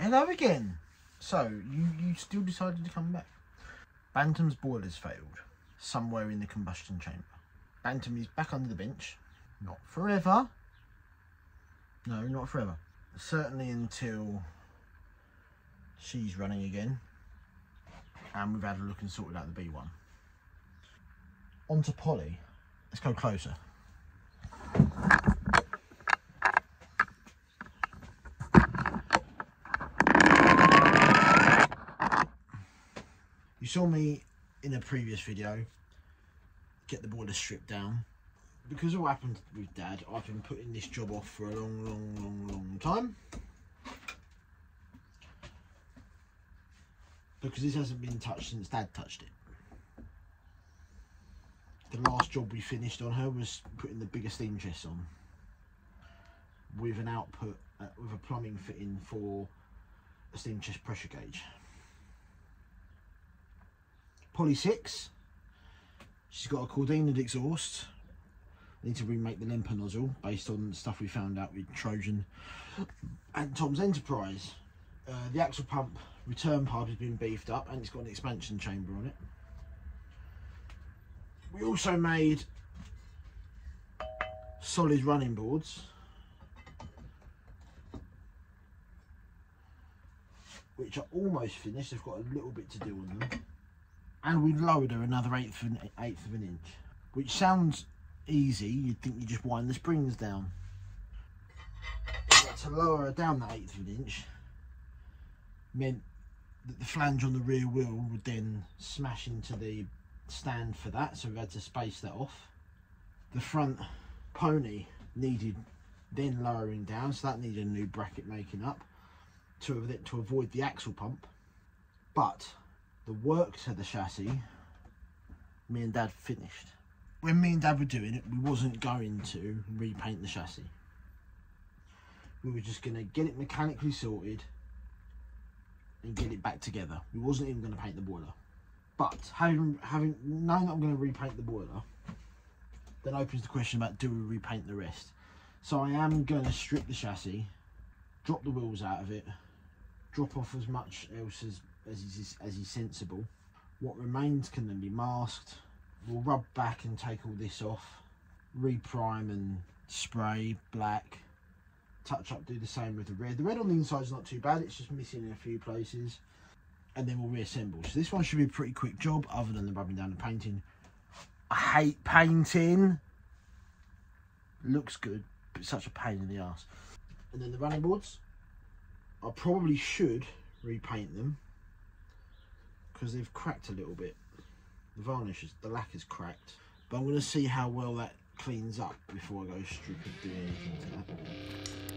Hello again. So, you, you still decided to come back. Bantam's boiler's failed. Somewhere in the combustion chamber. Bantam is back under the bench. Not forever. No, not forever. Certainly until she's running again. And we've had a look and sorted out the B1. On to Polly. Let's go closer. Saw me in a previous video get the boiler stripped down. Because of what happened with Dad, I've been putting this job off for a long, long, long, long time. Because this hasn't been touched since Dad touched it. The last job we finished on her was putting the bigger steam chest on. With an output, uh, with a plumbing fitting for a steam chest pressure gauge. Polly 6. She's got a Kordina exhaust. need to remake the Lempor nozzle based on stuff we found out with Trojan and Tom's Enterprise. Uh, the axle pump return pump has been beefed up and it's got an expansion chamber on it. We also made solid running boards which are almost finished. They've got a little bit to do on them and we lowered her another eighth of an, eighth of an inch, which sounds easy. You'd think you just wind the springs down. But to lower her down that eighth of an inch meant that the flange on the rear wheel would then smash into the stand for that, so we had to space that off. The front pony needed then lowering down, so that needed a new bracket making up to, to avoid the axle pump. But the work to the chassis, me and Dad finished. When me and Dad were doing it, we wasn't going to repaint the chassis. We were just going to get it mechanically sorted and get it back together. We wasn't even going to paint the boiler. But having, having knowing that I'm going to repaint the boiler, then opens the question about do we repaint the rest. So I am going to strip the chassis, drop the wheels out of it, drop off as much else as as is, as is sensible. What remains can then be masked. We'll rub back and take all this off, reprime and spray black, touch up, do the same with the red. The red on the inside is not too bad, it's just missing in a few places. And then we'll reassemble. So this one should be a pretty quick job other than the rubbing down the painting. I hate painting. Looks good, but such a pain in the ass. And then the running boards. I probably should repaint them because they've cracked a little bit. The varnish is, the lack is cracked. But I'm going to see how well that cleans up before I go stupid doing anything to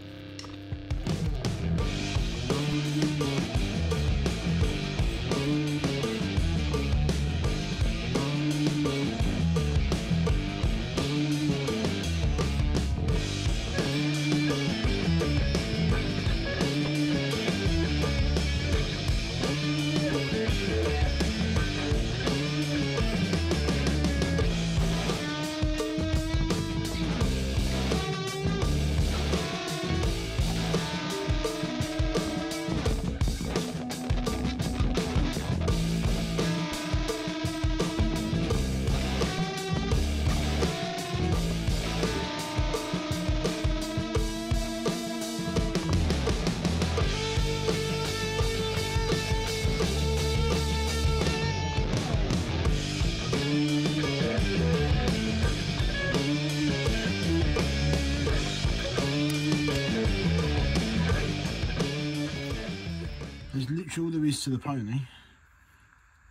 there is to the pony,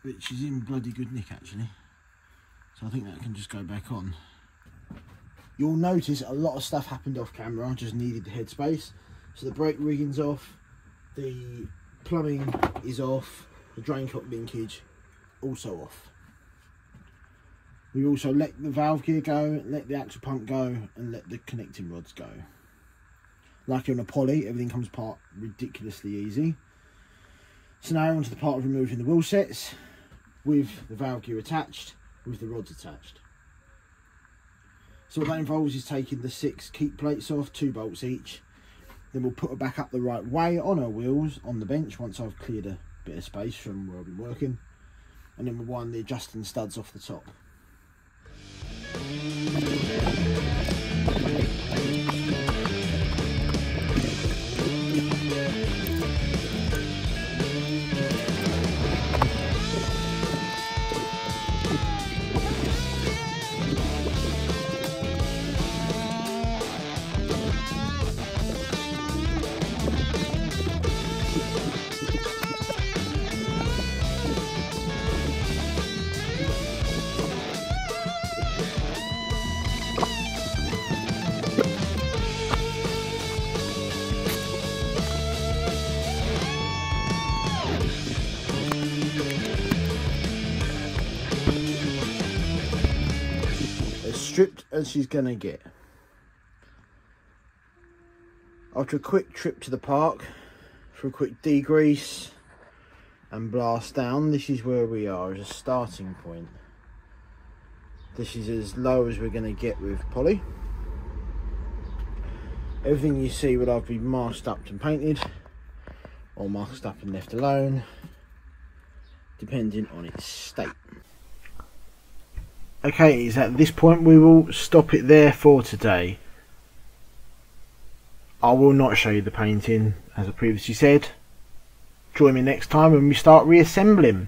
which is in bloody good nick actually. So I think that can just go back on. You'll notice a lot of stuff happened off camera, I just needed the headspace. So the brake rigging's off, the plumbing is off, the drain cock linkage also off. We also let the valve gear go, let the axle pump go, and let the connecting rods go. Like on a Polly, everything comes apart ridiculously easy. So now onto the part of removing the wheel sets with the valve gear attached, with the rods attached. So what that involves is taking the six keep plates off, two bolts each, Then we'll put her back up the right way on her wheels on the bench once I've cleared a bit of space from where I've been working. And then we'll wind the adjusting studs off the top. Stripped as she's gonna get. After a quick trip to the park for a quick degrease and blast down, this is where we are as a starting point. This is as low as we're gonna get with Polly. Everything you see will either be masked up and painted or masked up and left alone, depending on its state. Okay, is at this point we will stop it there for today. I will not show you the painting, as I previously said. Join me next time when we start reassembling.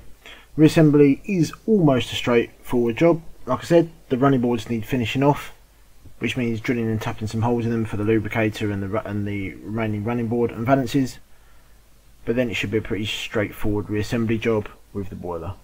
Reassembly is almost a straightforward job. Like I said, the running boards need finishing off, which means drilling and tapping some holes in them for the lubricator and the and the remaining running board and valances. But then it should be a pretty straightforward reassembly job with the boiler.